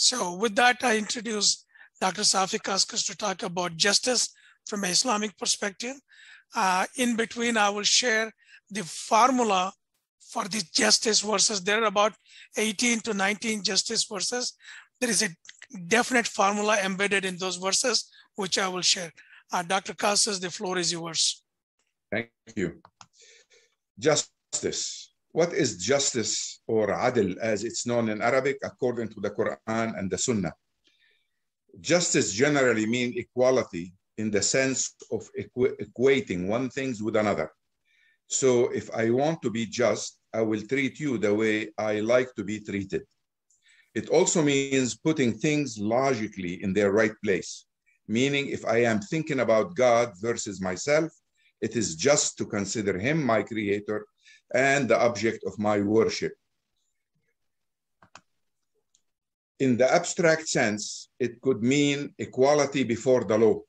So with that, I introduce Dr. Safi Kaskas to talk about justice from an Islamic perspective. Uh, in between, I will share the formula for the justice verses. There are about 18 to 19 justice verses. There is a definite formula embedded in those verses, which I will share. Uh, Dr. Kaskas, the floor is yours. Thank you. Justice. What is justice or adl as it's known in Arabic according to the Quran and the Sunnah? Justice generally mean equality in the sense of equ equating one things with another. So if I want to be just, I will treat you the way I like to be treated. It also means putting things logically in their right place, meaning if I am thinking about God versus myself, it is just to consider him my creator and the object of my worship. In the abstract sense, it could mean equality before the law.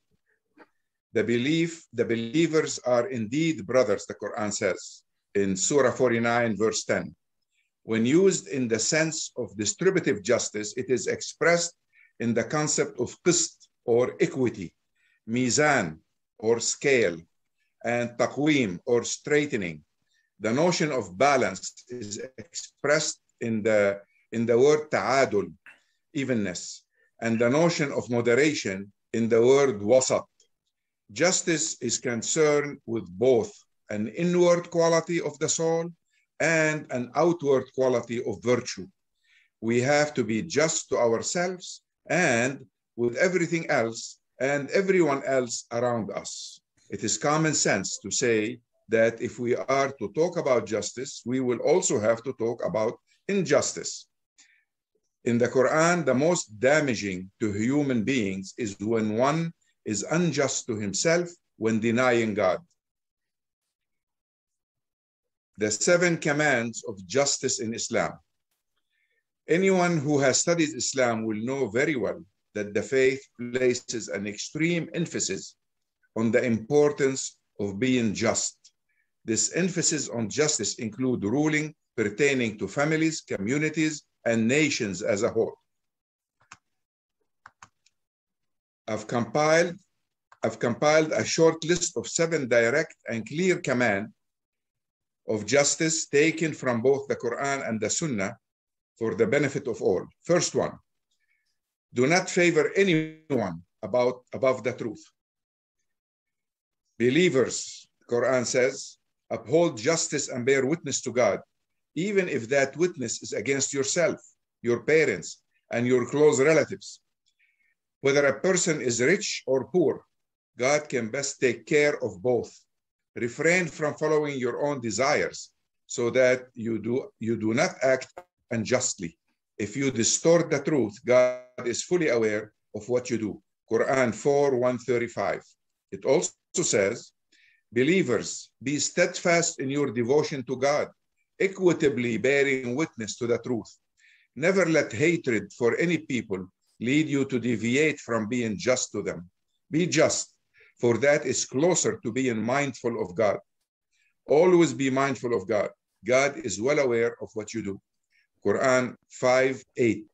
The belief, the believers are indeed brothers, the Quran says in Surah 49, verse 10. When used in the sense of distributive justice, it is expressed in the concept of qist or equity, mizan or scale, and taqweem or straightening. The notion of balance is expressed in the, in the word ta'adul, evenness, and the notion of moderation in the word wasat. Justice is concerned with both an inward quality of the soul and an outward quality of virtue. We have to be just to ourselves and with everything else and everyone else around us. It is common sense to say that if we are to talk about justice, we will also have to talk about injustice. In the Quran, the most damaging to human beings is when one is unjust to himself when denying God. The seven commands of justice in Islam. Anyone who has studied Islam will know very well that the faith places an extreme emphasis on the importance of being just. This emphasis on justice include ruling pertaining to families, communities, and nations as a whole. I've compiled, I've compiled a short list of seven direct and clear command of justice taken from both the Quran and the Sunnah for the benefit of all. First one, do not favor anyone about above the truth. Believers, Quran says, uphold justice and bear witness to God, even if that witness is against yourself, your parents, and your close relatives. Whether a person is rich or poor, God can best take care of both. Refrain from following your own desires so that you do, you do not act unjustly. If you distort the truth, God is fully aware of what you do. Quran 4 135. It also says, Believers, be steadfast in your devotion to God, equitably bearing witness to the truth. Never let hatred for any people lead you to deviate from being just to them. Be just, for that is closer to being mindful of God. Always be mindful of God. God is well aware of what you do. Quran 5 8.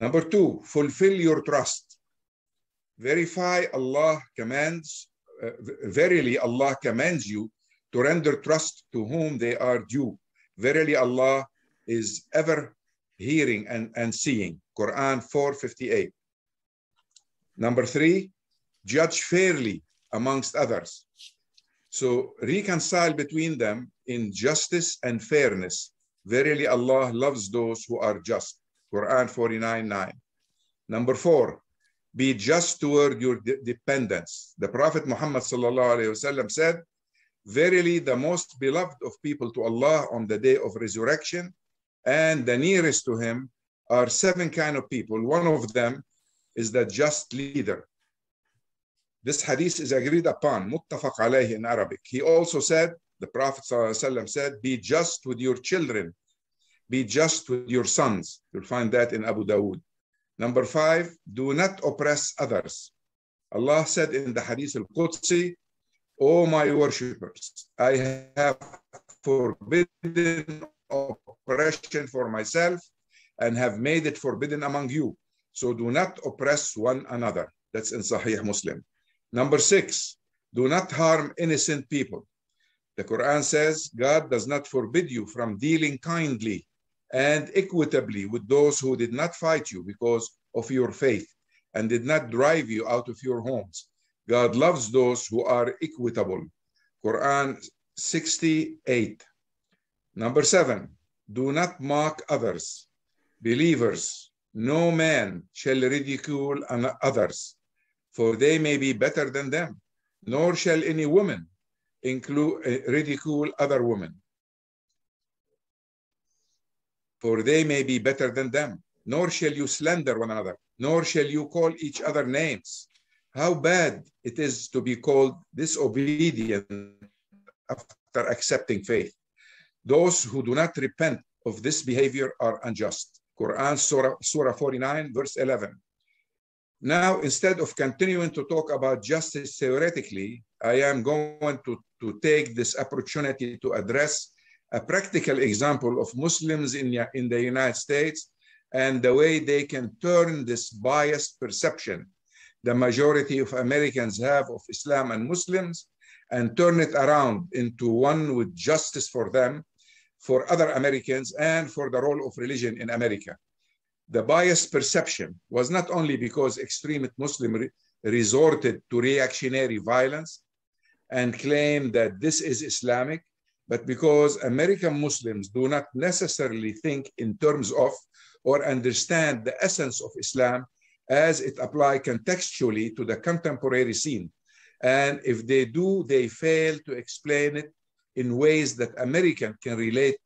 Number two, fulfill your trust. Verify Allah commands, Uh, verily Allah commands you to render trust to whom they are due. Verily Allah is ever hearing and, and seeing. Quran 458. Number three, judge fairly amongst others. So reconcile between them in justice and fairness. Verily Allah loves those who are just. Quran 49 9. Number four, be just toward your de dependents. The Prophet Muhammad وسلم, said, Verily, the most beloved of people to Allah on the day of resurrection and the nearest to Him are seven kind of people. One of them is the just leader. This hadith is agreed upon, muttafaq alayhi in Arabic. He also said, the Prophet ﷺ said, be just with your children be just with your sons. You'll find that in Abu Dawood. Number five, do not oppress others. Allah said in the Hadith al-Qudsi, O my worshippers, I have forbidden oppression for myself and have made it forbidden among you. So do not oppress one another. That's in Sahih Muslim. Number six, do not harm innocent people. The Quran says God does not forbid you from dealing kindly and equitably with those who did not fight you because of your faith and did not drive you out of your homes. God loves those who are equitable. Quran 68. Number seven, do not mock others. Believers, no man shall ridicule others, for they may be better than them, nor shall any woman include, ridicule other women, for they may be better than them, nor shall you slander one another, nor shall you call each other names. How bad it is to be called disobedient after accepting faith. Those who do not repent of this behavior are unjust. Quran Surah, Surah 49, verse 11. Now, instead of continuing to talk about justice theoretically, I am going to, to take this opportunity to address a practical example of Muslims in, in the United States and the way they can turn this biased perception the majority of Americans have of Islam and Muslims and turn it around into one with justice for them, for other Americans, and for the role of religion in America. The biased perception was not only because extremist Muslims re resorted to reactionary violence and claimed that this is Islamic, but because American Muslims do not necessarily think in terms of or understand the essence of Islam as it applies contextually to the contemporary scene. And if they do, they fail to explain it in ways that American can relate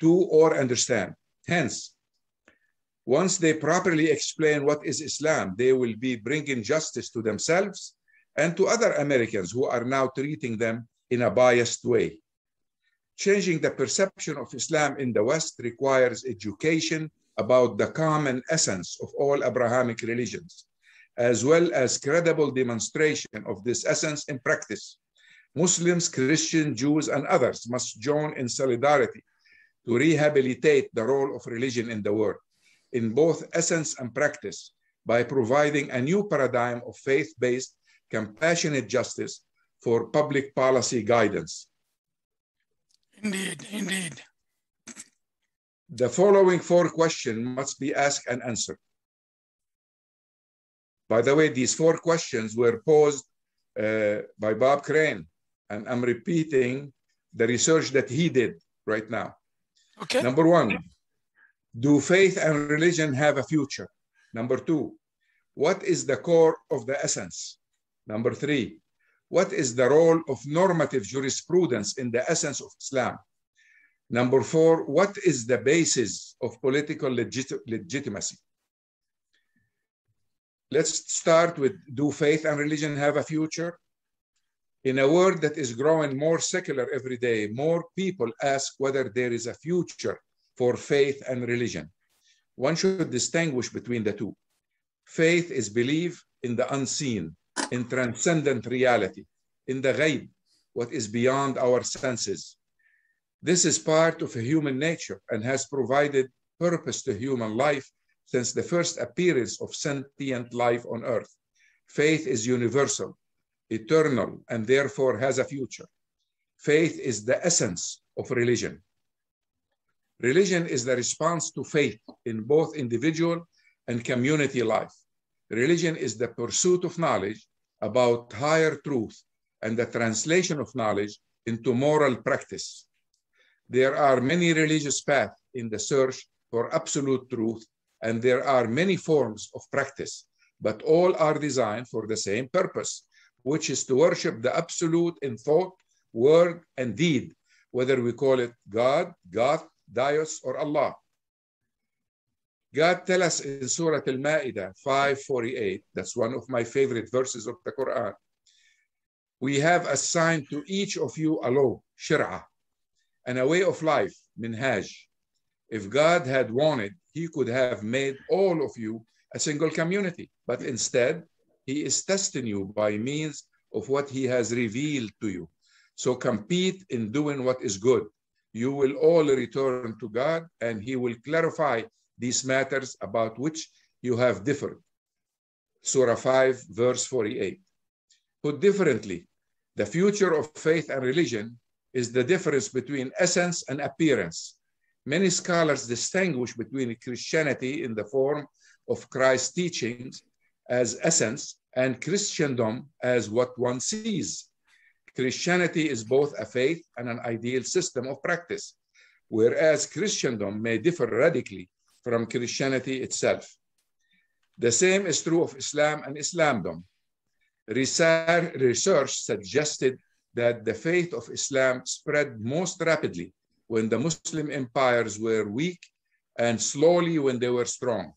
to or understand. Hence, once they properly explain what is Islam, they will be bringing justice to themselves and to other Americans who are now treating them in a biased way. Changing the perception of Islam in the West requires education about the common essence of all Abrahamic religions, as well as credible demonstration of this essence in practice. Muslims, Christians, Jews, and others must join in solidarity to rehabilitate the role of religion in the world, in both essence and practice, by providing a new paradigm of faith-based, compassionate justice for public policy guidance. Indeed, indeed. The following four questions must be asked and answered. By the way, these four questions were posed uh, by Bob Crane, and I'm repeating the research that he did right now. Okay. Number one, do faith and religion have a future? Number two, what is the core of the essence? Number three, what is the role of normative jurisprudence in the essence of Islam? Number four, what is the basis of political legit legitimacy? Let's start with do faith and religion have a future? In a world that is growing more secular every day, more people ask whether there is a future for faith and religion. One should distinguish between the two. Faith is belief in the unseen, in transcendent reality, in the ghaib, what is beyond our senses. This is part of human nature and has provided purpose to human life since the first appearance of sentient life on earth. Faith is universal, eternal, and therefore has a future. Faith is the essence of religion. Religion is the response to faith in both individual and community life. Religion is the pursuit of knowledge about higher truth and the translation of knowledge into moral practice. There are many religious paths in the search for absolute truth, and there are many forms of practice, but all are designed for the same purpose, which is to worship the absolute in thought, word, and deed, whether we call it God, God, Dios, or Allah. God tells us in Surah Al-Ma'idah 548, that's one of my favorite verses of the Quran, we have assigned to each of you a law, shir'ah, and a way of life, minhaj. If God had wanted, he could have made all of you a single community, but instead, he is testing you by means of what he has revealed to you. So compete in doing what is good. You will all return to God and he will clarify these matters about which you have differed. Surah 5, verse 48. Put differently, the future of faith and religion is the difference between essence and appearance. Many scholars distinguish between Christianity in the form of Christ's teachings as essence and Christendom as what one sees. Christianity is both a faith and an ideal system of practice, whereas Christendom may differ radically from Christianity itself. The same is true of Islam and Islamdom. Research suggested that the faith of Islam spread most rapidly when the Muslim empires were weak and slowly when they were strong.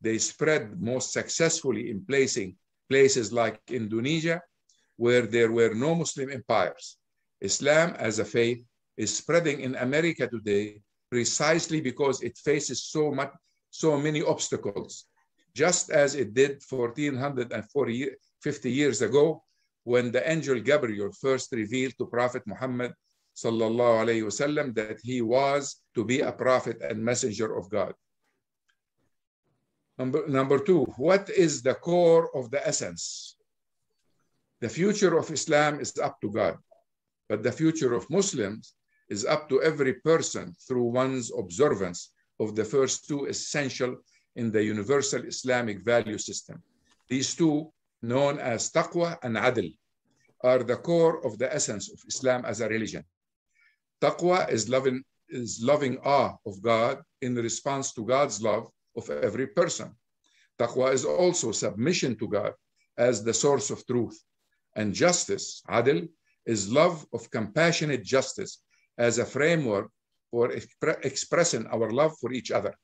They spread most successfully in placing places like Indonesia, where there were no Muslim empires. Islam as a faith is spreading in America today precisely because it faces so much, so many obstacles, just as it did 1440, 50 years ago when the angel Gabriel first revealed to Prophet Muhammad sallallahu alayhi wasallam that he was to be a prophet and messenger of God. Number, number two, what is the core of the essence? The future of Islam is up to God, but the future of Muslims is up to every person through one's observance of the first two essential in the universal Islamic value system. These two, known as taqwa and adl, are the core of the essence of Islam as a religion. Taqwa is loving, is loving awe of God in response to God's love of every person. Taqwa is also submission to God as the source of truth. And justice, adl, is love of compassionate justice as a framework for expre expressing our love for each other.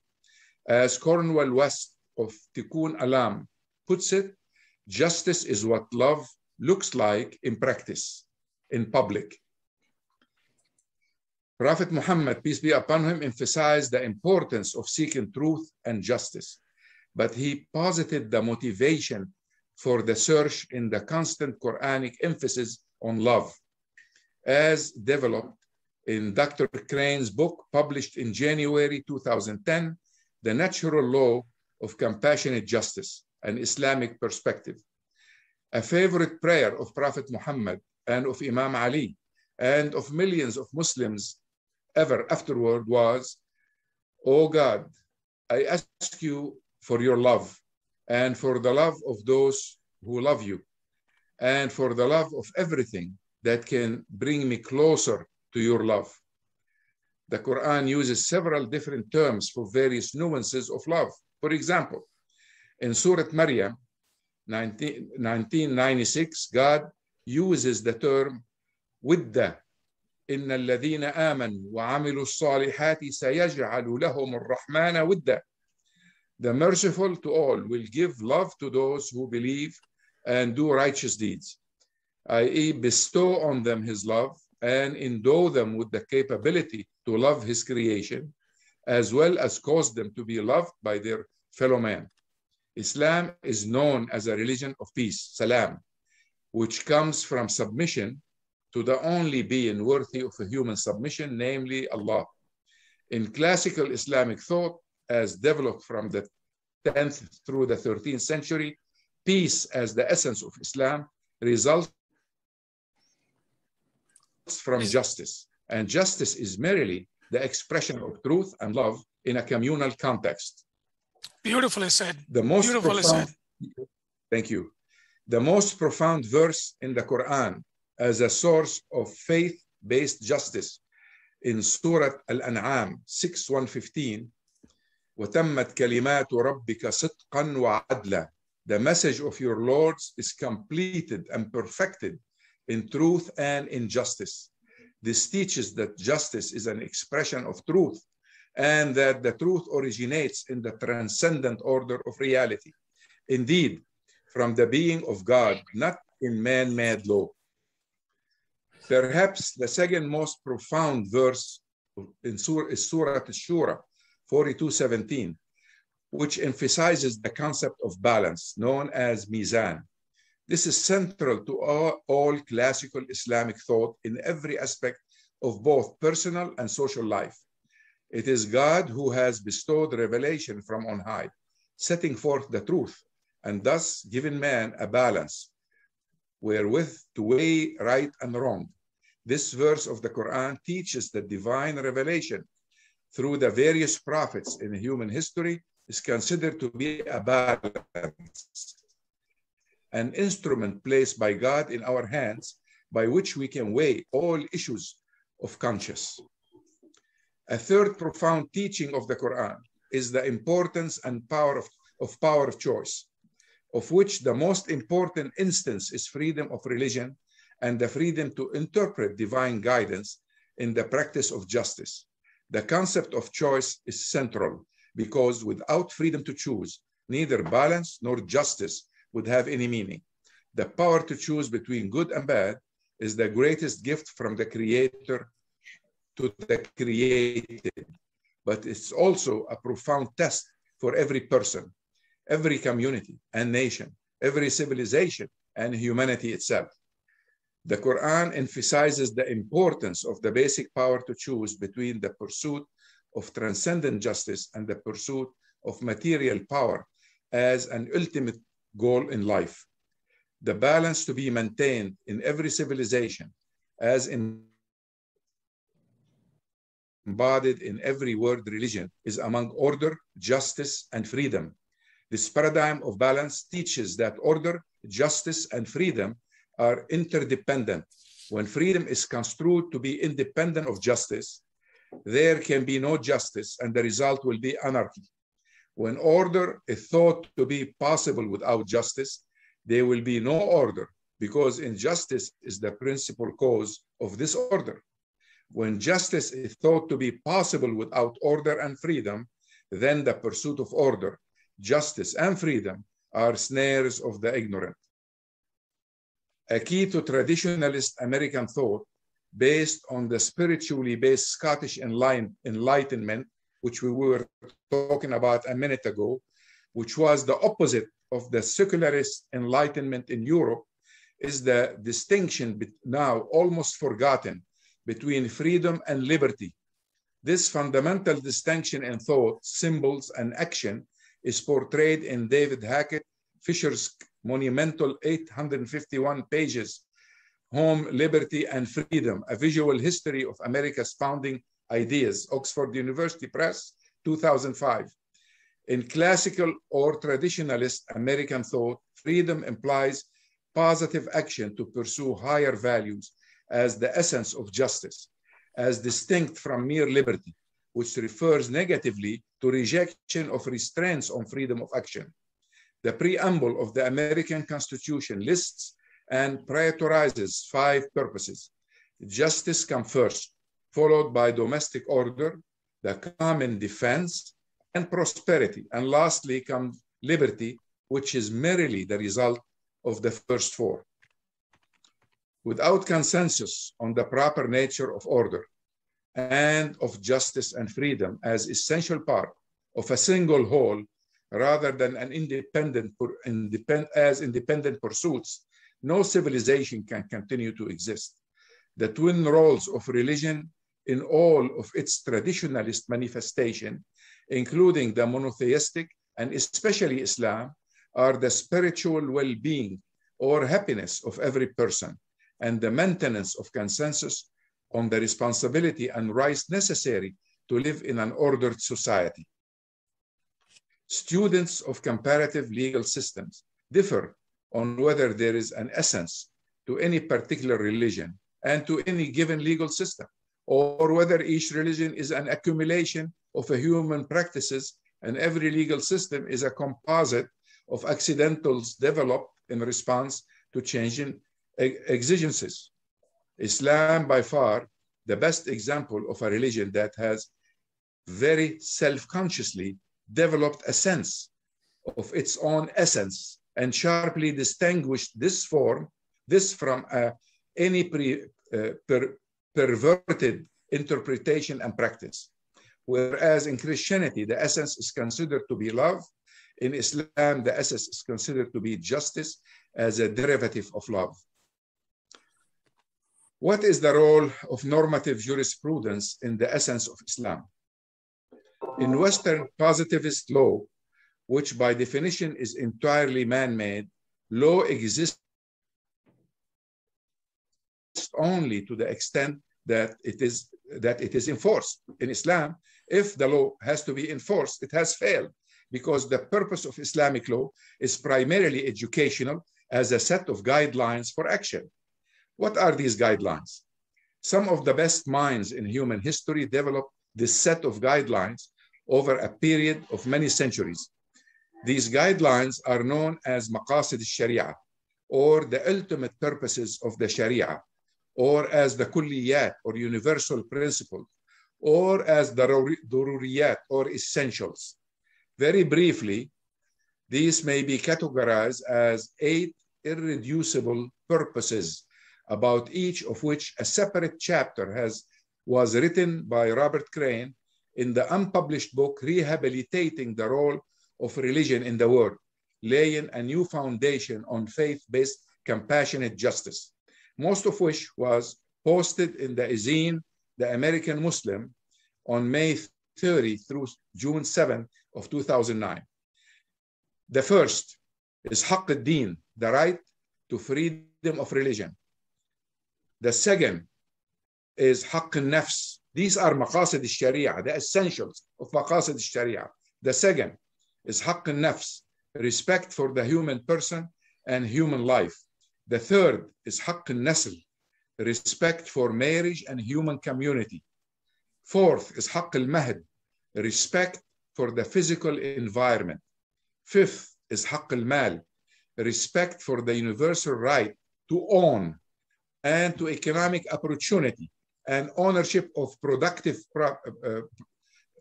As Cornel West of Tikkun Alam puts it, justice is what love looks like in practice, in public. Prophet Muhammad, peace be upon him, emphasized the importance of seeking truth and justice, but he posited the motivation for the search in the constant Quranic emphasis on love, as developed in Dr. Crane's book published in January 2010, The Natural Law of Compassionate Justice, an Islamic Perspective. A favorite prayer of Prophet Muhammad and of Imam Ali and of millions of Muslims ever afterward was, Oh God, I ask you for your love and for the love of those who love you and for the love of everything that can bring me closer to your love. The Quran uses several different terms for various nuances of love. For example, in Surah Maryam 19, 1996, God uses the term widda. إن الذين آمنوا وعملوا الصالحات سيجعل لهم الرحمن ودا. The merciful to all will give love to those who believe and do righteous deeds, i.e., bestow on them his love and endow them with the capability to love his creation, as well as cause them to be loved by their fellow man. Islam is known as a religion of peace, salam, which comes from submission to the only being worthy of a human submission, namely Allah. In classical Islamic thought, as developed from the 10th through the 13th century, peace as the essence of Islam results from justice. And justice is merely the expression of truth and love in a communal context. Beautifully said. The most Beautifully profound, said. Thank you. The most profound verse in the Quran as a source of faith-based justice in Surah Al-An'am 6:115 وتمت كلمات ربك صدقا وعدلا The message of your Lords is completed and perfected in truth and in justice. This teaches that justice is an expression of truth and that the truth originates in the transcendent order of reality. Indeed, from the being of God, not in man-made law. Perhaps the second most profound verse in Surah is Surah Al-Shura 42:17, which emphasizes the concept of balance known as mizan. This is central to all, all classical Islamic thought in every aspect of both personal and social life. It is God who has bestowed revelation from on high, setting forth the truth, and thus giving man a balance wherewith to weigh right and wrong. This verse of the Quran teaches that divine revelation through the various prophets in human history is considered to be a balance, an instrument placed by God in our hands by which we can weigh all issues of conscience. A third profound teaching of the Quran is the importance and power of, of power of choice, of which the most important instance is freedom of religion and the freedom to interpret divine guidance in the practice of justice. The concept of choice is central because without freedom to choose, neither balance nor justice would have any meaning. The power to choose between good and bad is the greatest gift from the Creator to the created, but it's also a profound test for every person, every community and nation, every civilization and humanity itself. The Quran emphasizes the importance of the basic power to choose between the pursuit of transcendent justice and the pursuit of material power as an ultimate goal in life. The balance to be maintained in every civilization, as in embodied in every world religion, is among order, justice, and freedom. This paradigm of balance teaches that order, justice, and freedom are interdependent. When freedom is construed to be independent of justice, there can be no justice and the result will be anarchy. When order is thought to be possible without justice, there will be no order because injustice is the principal cause of disorder. When justice is thought to be possible without order and freedom, then the pursuit of order, justice, and freedom are snares of the ignorant. A key to traditionalist American thought based on the spiritually based Scottish Enlightenment, which we were talking about a minute ago, which was the opposite of the secularist Enlightenment in Europe, is the distinction now almost forgotten between freedom and liberty. This fundamental distinction in thought, symbols, and action is portrayed in David Hackett Fischer's monumental 851 pages Home, Liberty, and Freedom, a visual history of America's founding ideas, Oxford University Press, 2005. In classical or traditionalist American thought, freedom implies positive action to pursue higher values as the essence of justice, as distinct from mere liberty, which refers negatively to rejection of restraints on freedom of action. The preamble of the American Constitution lists and prioritizes five purposes. Justice comes first, followed by domestic order, the common defense, and prosperity. And lastly comes liberty, which is merely the result of the first four. Without consensus on the proper nature of order and of justice and freedom as essential part of a single whole, rather than an independent, independ, as independent pursuits, no civilization can continue to exist. The twin roles of religion in all of its traditionalist manifestation, including the monotheistic and especially Islam, are the spiritual well-being or happiness of every person and the maintenance of consensus on the responsibility and rights necessary to live in an ordered society. Students of comparative legal systems differ on whether there is an essence to any particular religion and to any given legal system, or whether each religion is an accumulation of human practices and every legal system is a composite of accidentals developed in response to changing exigencies. Islam, by far, the best example of a religion that has very self-consciously developed a sense of its own essence and sharply distinguished this form, this from uh, any pre, uh, per, perverted interpretation and practice. Whereas in Christianity, the essence is considered to be love. In Islam, the essence is considered to be justice as a derivative of love. What is the role of normative jurisprudence in the essence of Islam? In Western positivist law, which by definition is entirely man-made, law exists only to the extent that it is that it is enforced. In Islam, if the law has to be enforced, it has failed because the purpose of Islamic law is primarily educational as a set of guidelines for action. What are these guidelines? Some of the best minds in human history developed this set of guidelines over a period of many centuries. These guidelines are known as maqasid al-sharia, or the ultimate purposes of the sharia, or as the kulliyat, or universal principles, or as the dururiyat, or essentials. Very briefly, these may be categorized as eight irreducible purposes, about each of which a separate chapter has was written by Robert Crane in the unpublished book Rehabilitating the Role of Religion in the World, laying a new foundation on faith-based compassionate justice, most of which was posted in the Ezine, the American Muslim, on May 30 through June 7 of 2009. The first is Haqq al-Din, the right to freedom of religion. The second is Haqq al-Nafs. These are maqasid al-Sharia, the essentials of maqasid al-Sharia. The second is Haqq al-Nafs, respect for the human person and human life. The third is Haqq al-Nasl, respect for marriage and human community. Fourth is Haqq al-Mahd, respect for the physical environment. Fifth is Haqq al-Mal, respect for the universal right to own and to economic opportunity and ownership of productive pro uh, uh,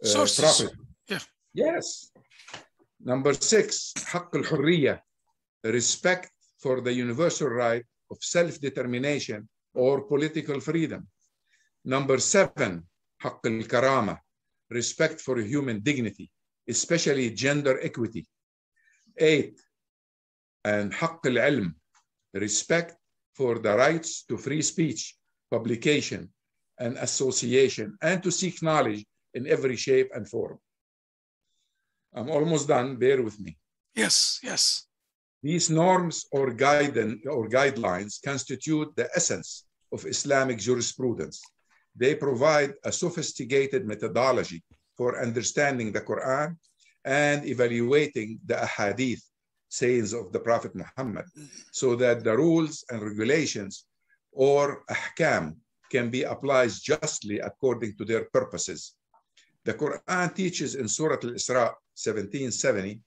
Sources. property. Yeah. Yes. Number six, حق الحرية, respect for the universal right of self-determination or political freedom. Number seven, حق الكرامة, respect for human dignity, especially gender equity. Eight, and حق العلم, respect for the rights to free speech, publication, and association, and to seek knowledge in every shape and form. I'm almost done, bear with me. Yes, yes. These norms or, guidance, or guidelines constitute the essence of Islamic jurisprudence. They provide a sophisticated methodology for understanding the Quran and evaluating the ahadith, sayings of the Prophet Muhammad, so that the rules and regulations or ahkam can be applied justly according to their purposes. The Quran teaches in Surah Al-Isra 1770,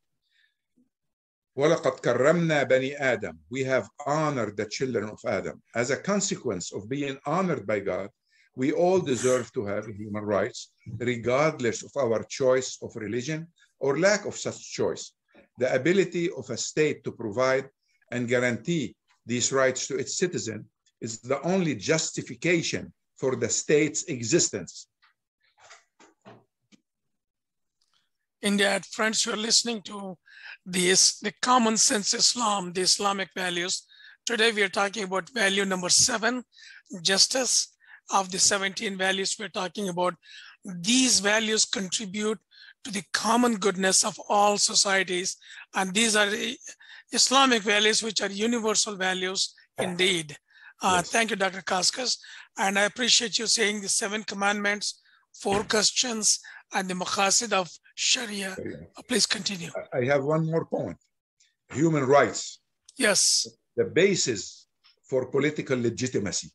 وَلَقَدْ كَرَّمْنَا بَنِي آدَمَ We have honored the children of Adam. As a consequence of being honored by God, we all deserve to have human rights, regardless of our choice of religion or lack of such choice. The ability of a state to provide and guarantee these rights to its citizen is the only justification for the state's existence. India, friends, you're listening to this, the common sense Islam, the Islamic values. Today we are talking about value number seven, justice. Of the 17 values we're talking about, these values contribute to the common goodness of all societies. And these are Islamic values, which are universal values indeed. Uh, Yes. Thank you, Dr. Kaskas. And I appreciate you saying the seven commandments, four questions, and the maqasid of Sharia. Uh, Please continue. I have one more point. Human rights, Yes, the basis for political legitimacy.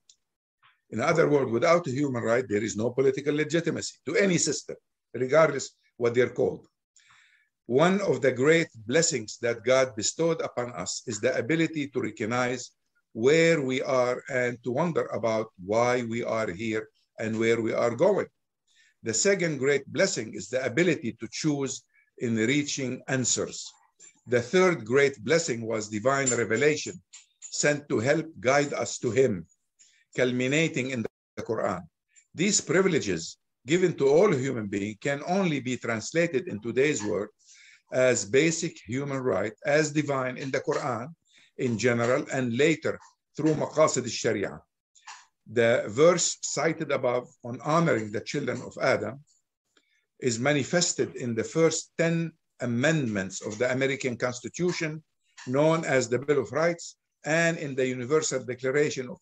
In other words, without a human right, there is no political legitimacy to any system, regardless what they're called. One of the great blessings that God bestowed upon us is the ability to recognize where we are and to wonder about why we are here and where we are going. The second great blessing is the ability to choose in reaching answers. The third great blessing was divine revelation sent to help guide us to Him, culminating in the Quran. These privileges given to all human beings can only be translated in today's world as basic human right, as divine in the Quran in general, and later through Maqasid al-Sharia. The verse cited above on honoring the children of Adam is manifested in the first 10 amendments of the American Constitution, known as the Bill of Rights, and in the Universal Declaration of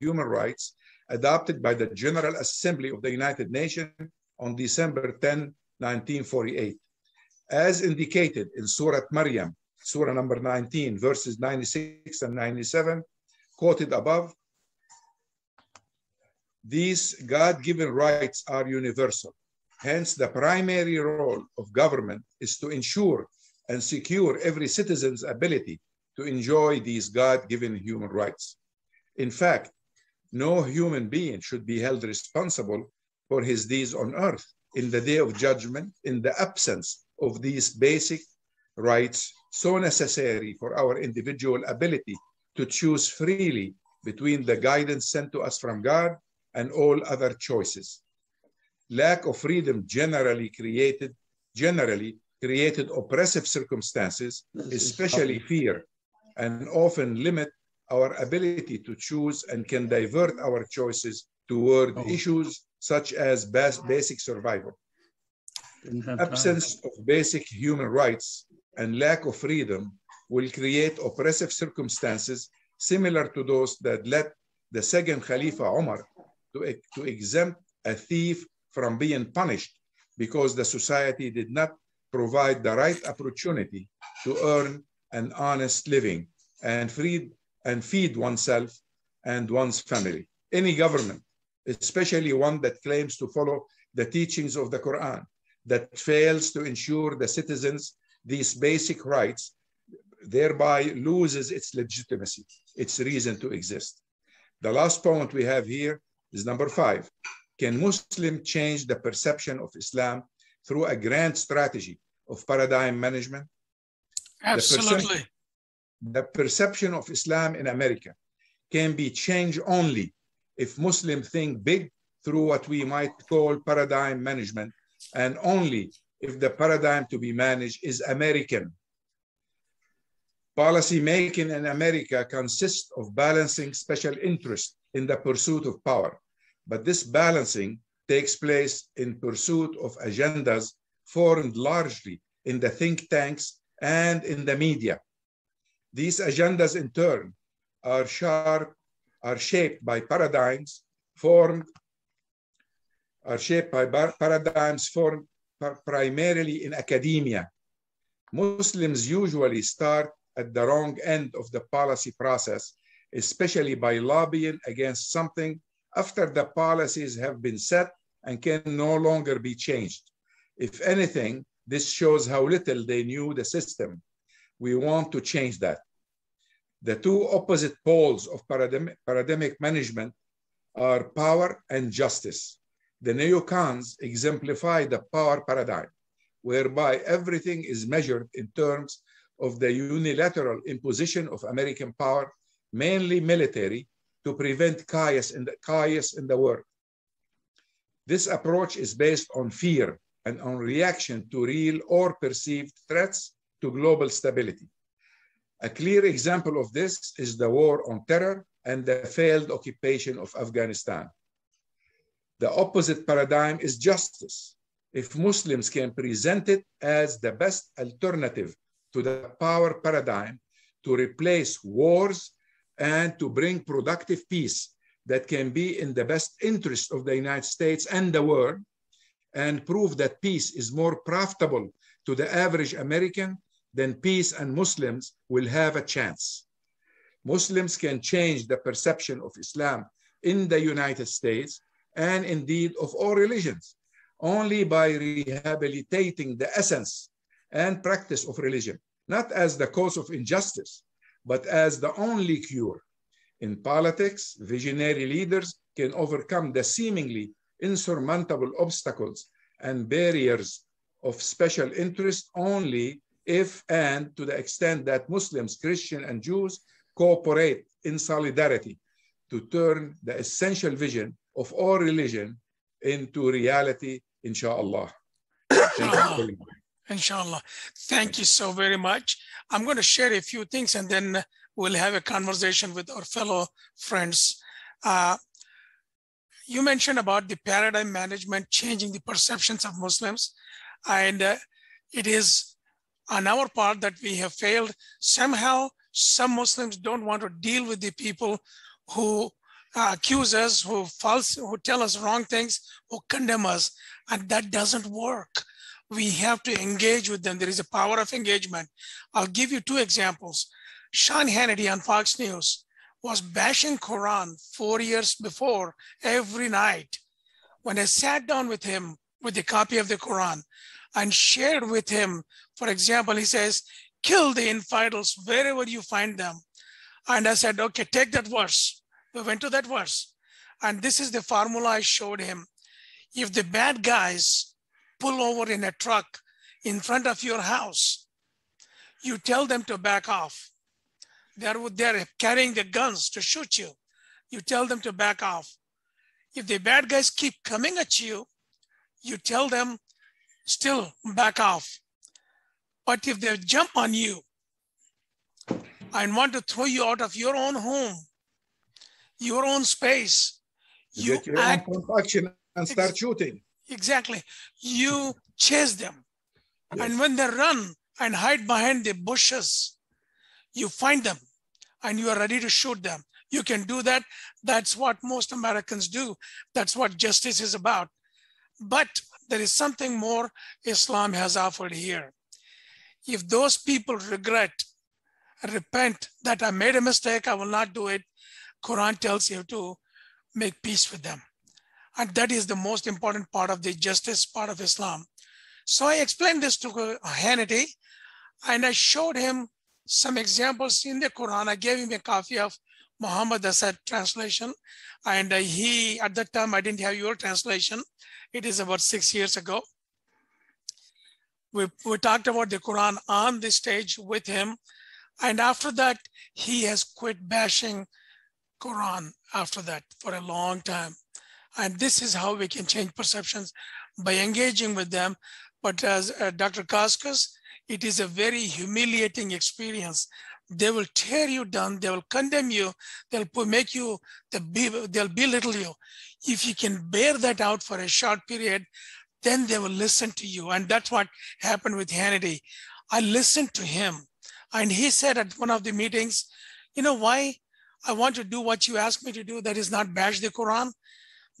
Human Rights, adopted by the General Assembly of the United Nations on December 10, 1948. As indicated in Surah Maryam, Surah number 19, verses 96 and 97, quoted above, these God-given rights are universal. Hence, the primary role of government is to ensure and secure every citizen's ability to enjoy these God-given human rights. In fact, no human being should be held responsible for his deeds on earth in the day of judgment in the absence of these basic rights so necessary for our individual ability to choose freely between the guidance sent to us from God and all other choices. Lack of freedom generally created generally created oppressive circumstances, especially fear, and often limit our ability to choose and can divert our choices toward Oh. issues such as bas- basic survival. Absence of basic human rights and lack of freedom will create oppressive circumstances similar to those that led the second Khalifa Umar to, to exempt a thief from being punished because the society did not provide the right opportunity to earn an honest living and feed and feed oneself and one's family. Any government, especially one that claims to follow the teachings of the Quran, that fails to ensure the citizens these basic rights, thereby loses its legitimacy, its reason to exist. The last point we have here is number five. Can Muslim change the perception of Islam through a grand strategy of paradigm management? Absolutely. The perception of Islam in America can be changed only if Muslims think big through what we might call paradigm management, and only if the paradigm to be managed is American. Policy making in America consists of balancing special interest in the pursuit of power, but this balancing takes place in pursuit of agendas formed largely in the think tanks and in the media. These agendas, in turn, are sharp, are shaped by paradigms formed, are shaped by paradigms formed primarily in academia. Muslims usually start at the wrong end of the policy process, especially by lobbying against something after the policies have been set and can no longer be changed. If anything, this shows how little they knew the system. We want to change that. The two opposite poles of paradigm- paradigmic management are power and justice. The neocons exemplify the power paradigm, whereby everything is measured in terms of the unilateral imposition of American power, mainly military, to prevent chaos in the, chaos in the world. This approach is based on fear and on reaction to real or perceived threats to global stability. A clear example of this is the war on terror and the failed occupation of Afghanistan. The opposite paradigm is justice. If Muslims can present it as the best alternative to the power paradigm to replace wars and to bring productive peace that can be in the best interest of the United States and the world, and prove that peace is more profitable to the average American, then peace and Muslims will have a chance. Muslims can change the perception of Islam in the United States and indeed of all religions only by rehabilitating the essence and practice of religion, not as the cause of injustice, but as the only cure. In politics, visionary leaders can overcome the seemingly insurmountable obstacles and barriers of special interest only if and to the extent that Muslims, Christians, and Jews cooperate in solidarity to turn the essential vision of all religion into reality, inshallah. Inshallah. Thank you so very much. I'm going to share a few things and then we'll have a conversation with our fellow friends. Uh, you mentioned about the paradigm management changing the perceptions of Muslims, and uh, it is on our part that we have failed. Somehow, some Muslims don't want to deal with the people who uh, accuse us, who false, who tell us wrong things, who condemn us, and that doesn't work. We have to engage with them. There is a power of engagement. I'll give you two examples. Sean Hannity on Fox News was bashing Quran four years before every night. When I sat down with him with a copy of the Quran and shared with him, for example, he says, kill the infidels wherever you find them. And I said, okay, take that verse. We went to that verse. And this is the formula I showed him. If the bad guys pull over in a truck in front of your house, you tell them to back off. They're, they're carrying the guns to shoot you. You tell them to back off. If the bad guys keep coming at you, you tell them still back off. But if they jump on you and want to throw you out of your own home, your own space, you, you get your act, and start shooting. Exactly. You chase them. Yes. And when they run and hide behind the bushes, you find them and you are ready to shoot them. You can do that. That's what most Americans do. That's what justice is about. But there is something more Islam has offered here. If those people regret, repent that I made a mistake, I will not do it, Quran tells you to make peace with them. And that is the most important part of the justice part of Islam. So I explained this to Hannity and I showed him some examples in the Quran. I gave him a copy of Muhammad Asad translation. And uh, he, at that time, I didn't have your translation. It is about six years ago. We, we talked about the Quran on the stage with him. And after that, he has quit bashing Quran after that for a long time. And this is how we can change perceptions by engaging with them. But as uh, Dr. Kaskas it is a very humiliating experience. They will tear you down. They will condemn you. They'll make you, they'll belittle you. If you can bear that out for a short period, then they will listen to you. And that's what happened with Hannity. I listened to him. And he said at one of the meetings, you know why I want to do what you asked me to do, that is not bash the Quran,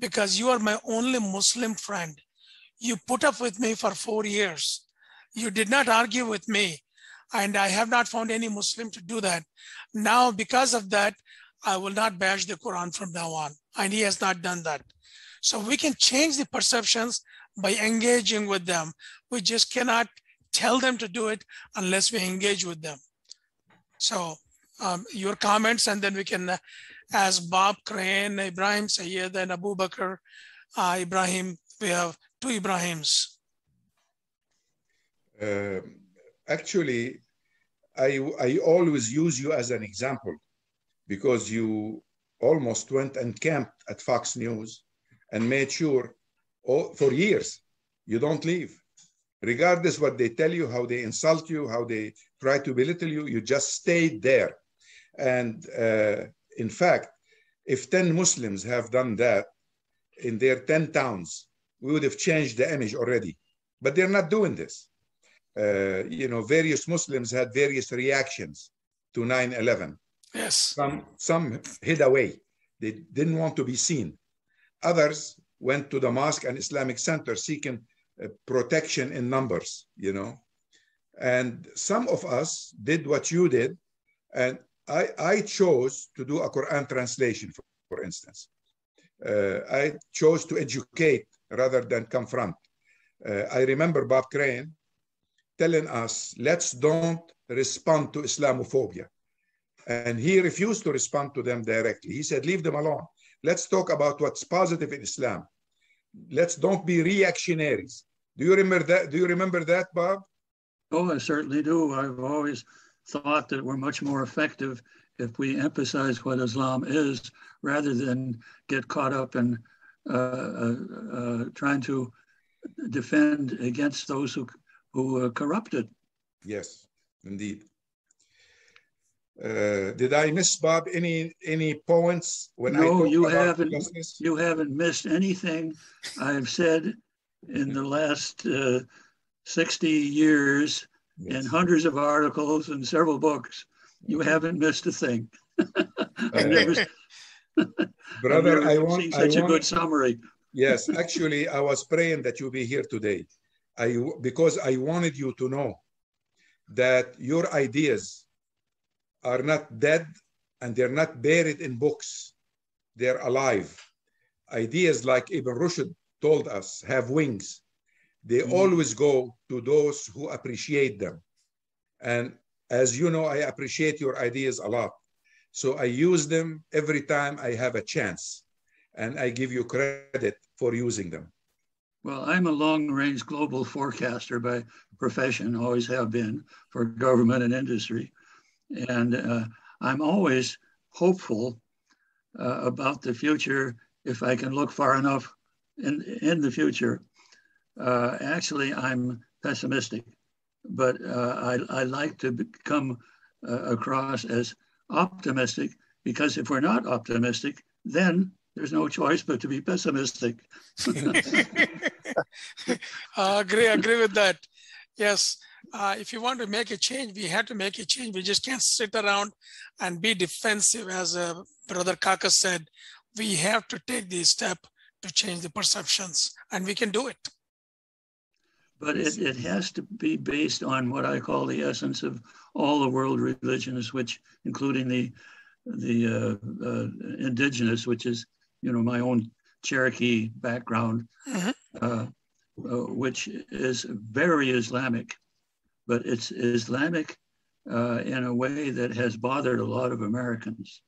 because you are my only Muslim friend. You put up with me for four years. You did not argue with me. And I have not found any Muslim to do that. Now, because of that, I will not bash the Quran from now on. And he has not done that. So we can change the perceptions by engaging with them. We just cannot tell them to do it unless we engage with them. So um, your comments, and then we can uh, ask Bob Crane, Ibrahim Sayed, and Abu Bakr uh, Ibrahim. We have two Ibrahims. Uh, actually, I, I always use you as an example because you almost went and camped at Fox News and made sure oh, for years you don't leave. Regardless what they tell you, how they insult you, how they try to belittle you, you just stayed there. And uh, in fact, if 10 Muslims have done that in their 10 towns, we would have changed the image already. But they're not doing this uh, you know, various Muslims had various reactions to 9-11. Yes. Some, some hid away. They didn't want to be seen. Others went to the mosque and Islamic center seeking uh, protection in numbers, you know. And some of us did what you did. And I, I chose to do a Quran translation, for, for instance. Uh, I chose to educate rather than confront. Uh, I remember Bob Crane telling us, let's don't respond to Islamophobia. And he refused to respond to them directly. He said, leave them alone. Let's talk about what's positive in Islam. Let's don't be reactionaries. Do you remember that? Do you remember that, Bob? Oh, I certainly do. I've always thought that we're much more effective if we emphasize what Islam is rather than get caught up in uh, uh, uh, trying to defend against those who who were corrupted. Yes, indeed. Uh, did I miss Bob any any points when I No, talked you haven't. You haven't missed anything I've said in the last uh, 60 years Yes. hundreds of articles and several books. You haven't missed a thing. Never, Brother, I want, seen I such a good summary. yes, actually, I was praying that you be here today. I because I wanted you to know that your ideas are not dead and they're not buried in books. They're alive. Ideas like Ibn Rushd told us have wings. They Mhm. always go to those who appreciate them. And as you know, I appreciate your ideas a lot. So I use them every time I have a chance. And I give you credit for using them. Well, I'm a long range global forecaster by profession, always have been for government and industry. And uh, I'm always hopeful uh, about the future if I can look far enough in, in the future. Uh, actually, I'm pessimistic, but uh, I, I like to come uh, across as optimistic because if we're not optimistic, then there's no choice but to be pessimistic. I agree, agree with that. Yes, uh, if you want to make a change, we have to make a change. We just can't sit around and be defensive, as uh, Brother Kaka said. We have to take the step to change the perceptions, and we can do it. But it, it has to be based on what I call the essence of all the world religions, which including the the uh, uh, indigenous, which is you know my own Cherokee background, Mhm. uh, uh, which is very Islamic, but it's Islamic uh, in a way that has bothered a lot of Americans.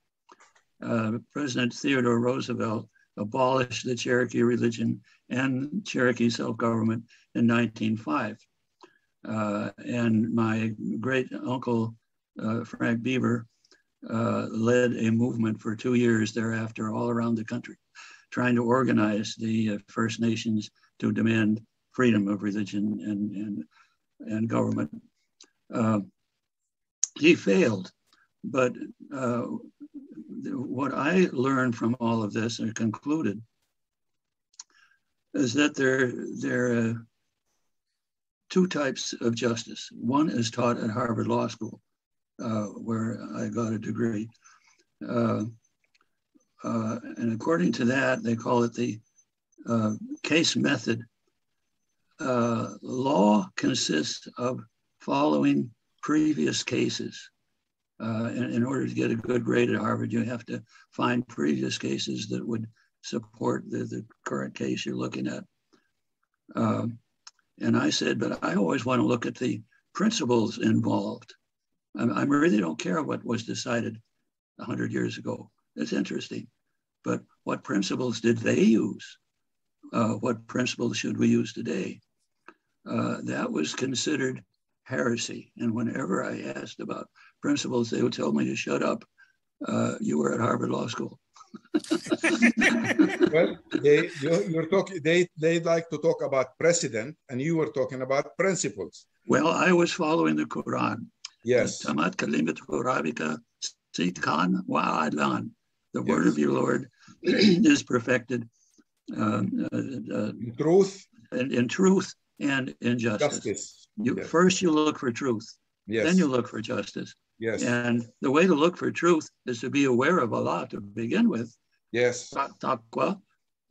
Uh, President Theodore Roosevelt abolished the Cherokee religion and Cherokee self-government in 1905. Uh, and my great uncle, uh, Frank Beaver, uh, led a movement for two years thereafter all around the country, trying to organize the uh, First Nations to demand freedom of religion and, and, and government. Uh, he failed, but uh, what I learned from all of this and concluded is that there, there are two types of justice. One is taught at Harvard Law School, uh, where I got a degree. Uh, uh, and according to that, they call it the uh, case method. Uh, law consists of following previous cases. Uh, in, in order to get a good grade at Harvard, you have to find previous cases that would support the, the current case you're looking at. Um, and I said, but I always want to look at the principles involved. I, I really don't care what was decided 100 years ago. It's interesting. But what principles did they use? Uh, what principles should we use today? Uh, that was considered heresy. And whenever I asked about principles, they would tell me to shut up. Uh, you were at Harvard Law School. well, they you, you're talking. They they like to talk about precedent, and you were talking about principles. Well, I was following the Quran. Yes. Tamat kalimat Rabika sitkan wa adlan. The word of your Lord is perfected um, uh, uh, In truth, in, in truth and in justice. justice. You, yes. First, you look for truth, yes. then you look for justice. yes. And the way to look for truth is to be aware of Allah to begin with, Yes. ta- taqwa,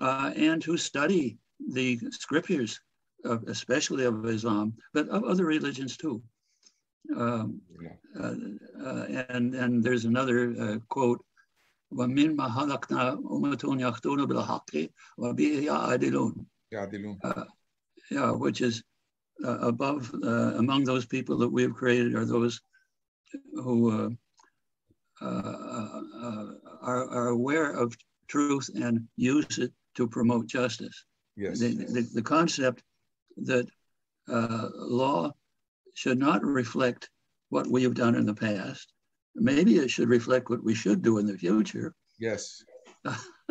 uh, and to study the scriptures, of, especially of Islam, but of other religions too. Um, Yeah. uh, uh, and and there's another uh, quote وَمِنْ مَا خَلَقْنَا أُمَّةٌ يَخْتُونَ بِالْحَقِّ وَبِهِ يَعْدِلُونَ يعدلون. yeah, which is uh, above uh, among those people that we have created are those who uh, uh, uh, are, are aware of truth and use it to promote justice. Yes. The, the, the concept that uh, law should not reflect what we have done in the past. Maybe it should reflect what we should do in the future. Yes.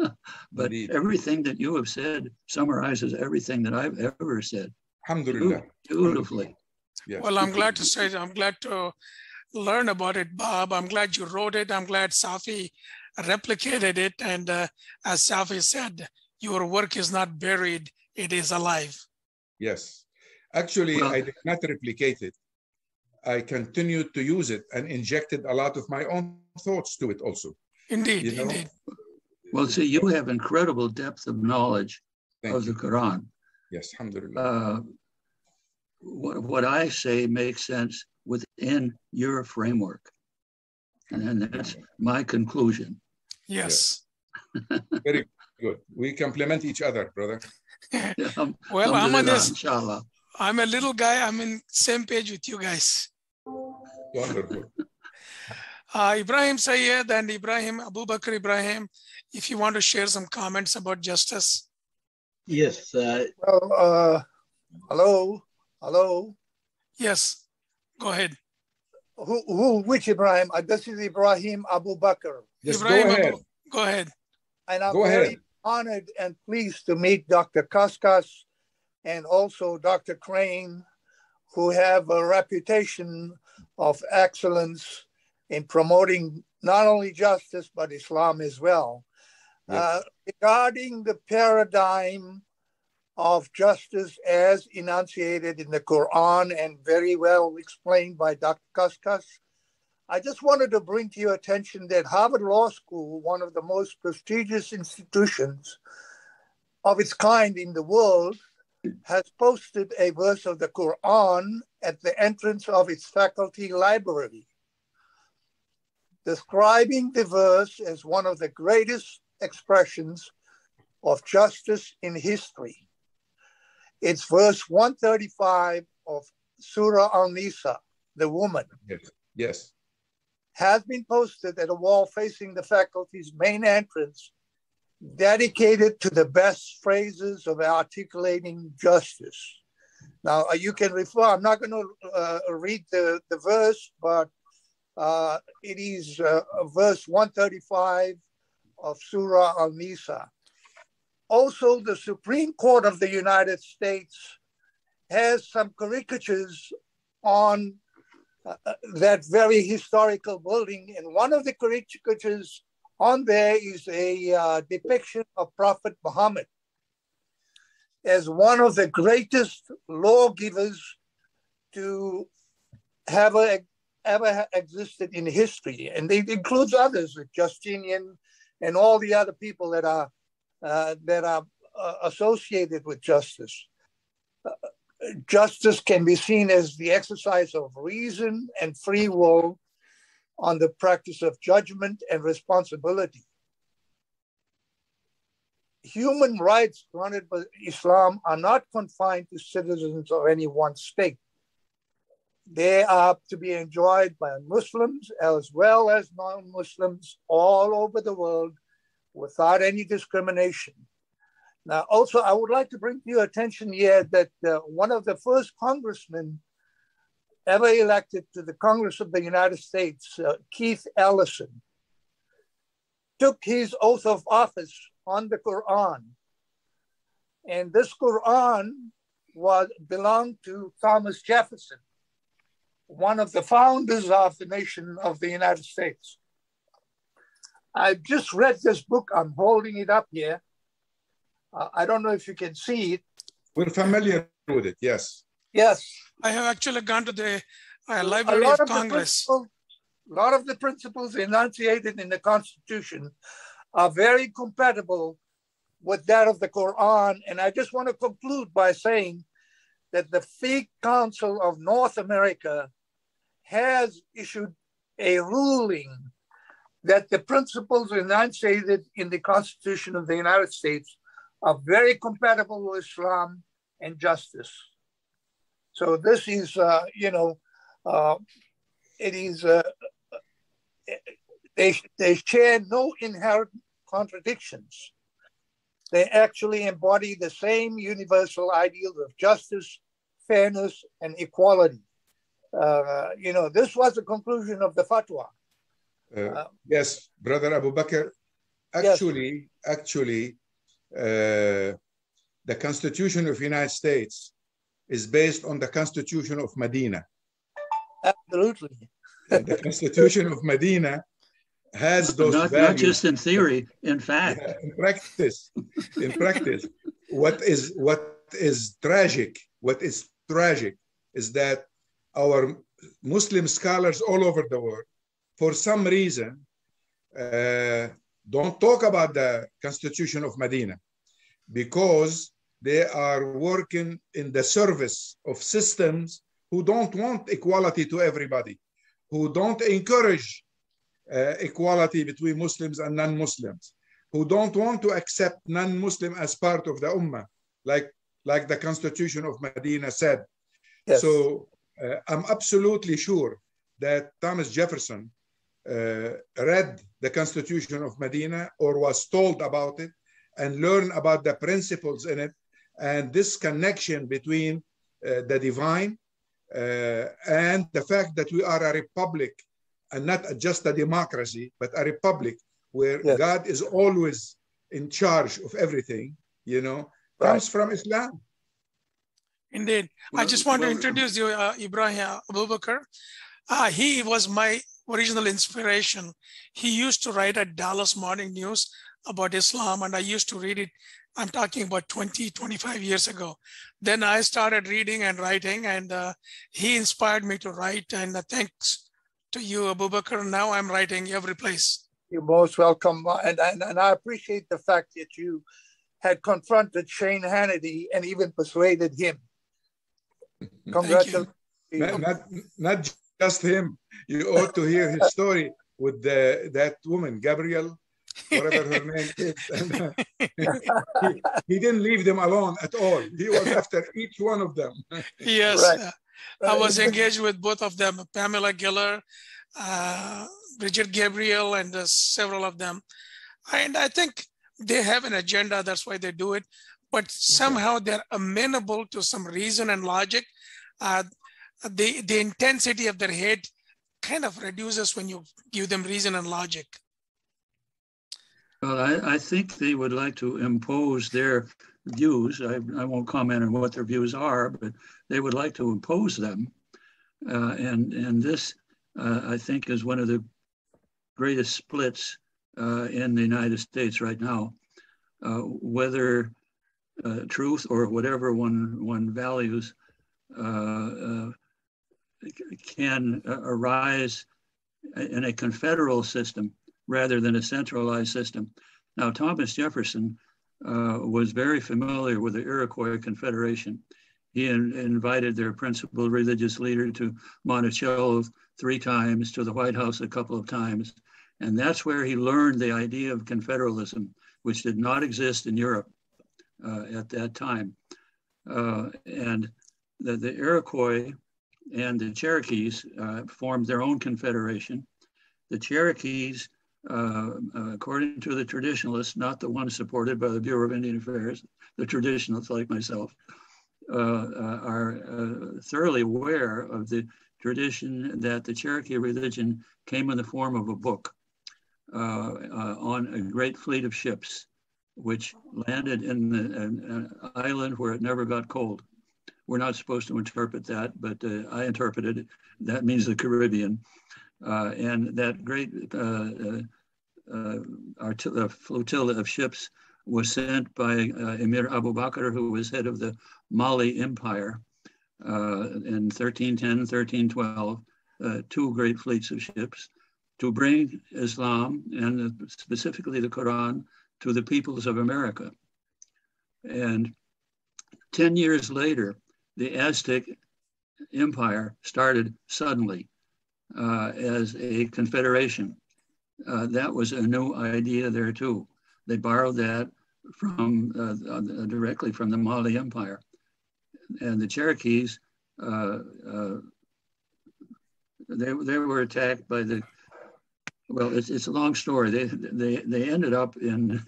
but Indeed. everything that you have said summarizes everything that I've ever said Alhamdulillah. beautifully. Yes. Well, I'm glad to say, I'm glad to learn about it, Bob. I'm glad you wrote it. I'm glad Safi replicated it. And uh, as Safi said, your work is not buried, it is alive. Yes. Actually, Well- I did not replicate it. I continued to use it and injected a lot of my own thoughts to it also. Indeed, You know, indeed. Well, see, you have incredible depth of knowledge Thank of the you. Quran. Yes, alhamdulillah. Uh, what, what I say makes sense within your framework. And then that's my conclusion. Yes. Very good. We complement each other, brother. Um, Well, I'm on this. Inshallah. I'm a little guy. I'm in same page with you guys. Wonderful. Uh, Ibrahim Sayed and Ibrahim Abu Bakr Ibrahim, if you want to share some comments about justice. Yes, uh, Well, uh, hello, hello. Yes, go ahead. Who, who, which Ibrahim? This is Ibrahim Abu Bakr. Just Ibrahim go ahead. Abu, go ahead. And I'm Go very ahead. honored and pleased to meet Dr. Kaskas and also Dr. Crane, who have a reputation of excellence in promoting not only justice, but Islam as well. Yes. Uh, regarding the paradigm of justice as enunciated in the Quran and very well explained by Dr. Kaskas, I just wanted to bring to your attention that Harvard Law School, one of the most prestigious institutions of its kind in the world, has posted a verse of the Quran at the entrance of its faculty library, describing the verse as one of the greatest expressions of justice in history. It's verse 135 of Surah Al Nisa, the woman Yes. Yes. has been posted at a wall facing the faculty's main entrance, dedicated to the best phrases of articulating justice. Now, uh, you can refer, I'm not going to uh, read the, the verse, but uh, it is uh, verse 135 of Surah Al Nisa. Also, the Supreme Court of the United States has some caricatures on uh, uh, that very historical building. And one of the caricatures on there is a uh, depiction of Prophet Muhammad as one of the greatest lawgivers to have a, ever existed in history. And it includes others, like Justinian and all the other people that are, uh, that are uh, associated with justice justice can be seen as the exercise of reason and free will on the practice of judgment and responsibility. Human rights granted by Islam are not confined to citizens of any one state. They are to be enjoyed by Muslims as well as non Muslims all over the world without any discrimination. Now, also, I would like to bring to your attention here that uh, one of the first congressmen ever elected to the Congress of the United States, uh, Keith Ellison, took his oath of office on the Quran. And this Quran was belonged to Thomas Jefferson, one of the founders of the nation of the United States. I've just read this book. I'm holding it up here. Uh, I don't know if you can see it. We're familiar with it. Yes. Yes. I have actually gone to the uh, a Library lot of the Congress. principles- A lot of the principles enunciated in the Constitution are very compatible with that of the Quran. And I just want to conclude by saying that the Fiqh Council of North America has issued a ruling that the principles enunciated in the Constitution of the United States are very compatible with Islam and justice. So this is, uh, you know, uh, it is, uh, they, they share no inherent contradictions. They actually embody the same universal ideals of justice, fairness, and equality. Uh, you know, this was the conclusion of the fatwa. Uh, Uh, yes, brother Abu Bakr. Yes. Actually, actually, uh, the Constitution of the United States is based on the Constitution of Medina. Absolutely. the Constitution of Medina has those not, values. not just in theory, in fact. Yeah, in practice, in practice, what is what is tragic, what is tragic is that our Muslim scholars all over the world, for some reason, uh, don't talk about the Constitution of Medina because they are working in the service of systems who don't want equality to everybody, who don't encourage uh, equality between Muslims and non-Muslims, who don't want to accept non-Muslim as part of the Ummah, like, like the Constitution of Medina said. Yes. So uh, I'm absolutely sure that Thomas Jefferson read the Constitution of Medina or was told about it and learned about the principles in it and this connection between uh, the divine uh, and the fact that we are a republic and not just a democracy, but a republic where yes. God is always in charge of everything, you know, right. comes from Islam. Indeed. Well, I just want well, to introduce you, uh, Ibrahim Abubakar. Uh, he was my original inspiration. He used to write at Dallas Morning News about Islam, and I used to read it. I'm talking about 20, 25 years ago. Then I started reading and writing, and uh, he inspired me to write. And uh, thanks to you, Abubakar. Now I'm writing every place. You're most welcome. And, and, and I appreciate the fact that you had confronted Sean Hannity and even persuaded him. Congratulations. Not, not, not just him. You ought to hear his story with the, that woman, Gabriel, whatever her name is. And, uh, he, he, didn't leave them alone at all. He was after each one of them. Yes. Right. I was engaged with both of them, Pamela Geller, uh, Brigitte Gabriel, and uh, several of them. And I think they have an agenda. That's why they do it. But somehow they're amenable to some reason and logic. Uh, the, the intensity of their hate kind of reduces when you give them reason and logic. Well, I, I think they would like to impose their views. I, I won't comment on what their views are, but they would like to impose them. Uh, and, and this, uh, I think, is one of the greatest splits uh, in the United States right now. Uh, whether uh, truth or whatever one, one values uh, can arise in a confederal system rather than a centralized system. Now, Thomas Jefferson uh, was very familiar with the Iroquois Confederation. He in, invited their principal religious leader to Monticello three times, to the White House a couple of times. And that's where he learned the idea of confederalism, which did not exist in Europe uh, at that time. Uh, and the, the, Iroquois and the Cherokees uh, formed their own confederation. The Cherokees uh, uh, according to the traditionalists, not the ones supported by the Bureau of Indian Affairs, the traditionalists like myself, uh, uh are thoroughly aware of the tradition that the Cherokee religion came in the form of a book on a great fleet of ships, which landed in the, an, an island where it never got cold we're not supposed to interpret that, but uh, I interpreted it. that means the Caribbean. Uh, and that great uh, uh, flotilla of ships was sent by Emir Abu Bakr, who was head of the Mali Empire in 1310, 1312, two great fleets of ships to bring Islam and specifically the Quran to the peoples of America. And 10 years later, the Aztec Empire started suddenly uh, as a confederation. Uh, that was a new idea there too. They borrowed that from uh, uh directly from the Mali Empire, and the Cherokees. Uh, uh, they, they were attacked by the well it's, it's a long story they they, they ended up in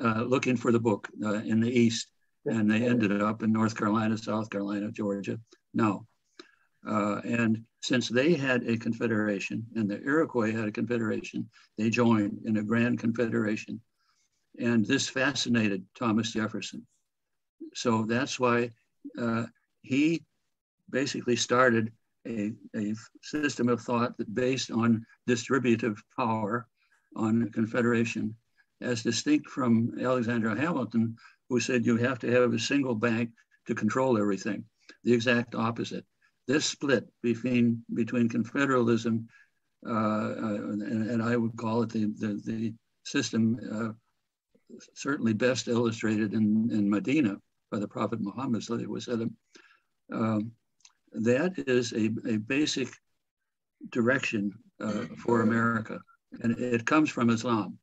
looking for the book in the east and they ended up in north carolina south carolina georgia no uh, and since they had a confederation and the Iroquois had a confederation, they joined in a grand confederation. And this fascinated Thomas Jefferson. So that's why uh, he basically started a, a system of thought that based on distributive power, on confederation, as distinct from Alexander Hamilton, who said you have to have a single bank to control everything. The exact opposite. This split between between confederalism uh, uh, and, and, I would call it the the, the system uh, certainly best illustrated in, in Medina by the Prophet Muhammad. Um, that is a, a basic direction uh, for America, and it comes from Islam.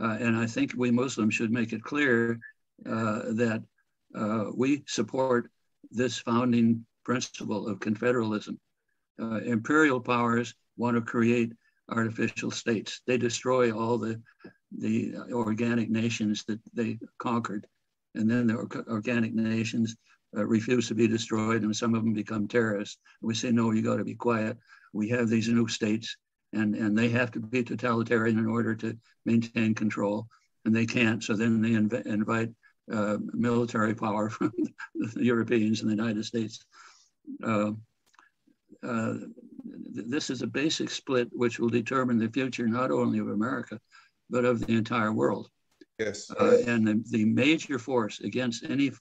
Uh, and I think we Muslims should make it clear that uh, we support this founding principle of confederalism. Uh, imperial powers want to create artificial states. They destroy all the, the organic nations that they conquered. And then the organic nations uh, refuse to be destroyed and some of them become terrorists. We say, no, you got to be quiet. We have these new states and, and they have to be totalitarian in order to maintain control and they can't. So then they inv invite uh, military power from the Europeans and the United States. Uh, uh, this is a basic split which will determine the future not only of America, but of the entire world. Yes. Uh, and the, the major force against any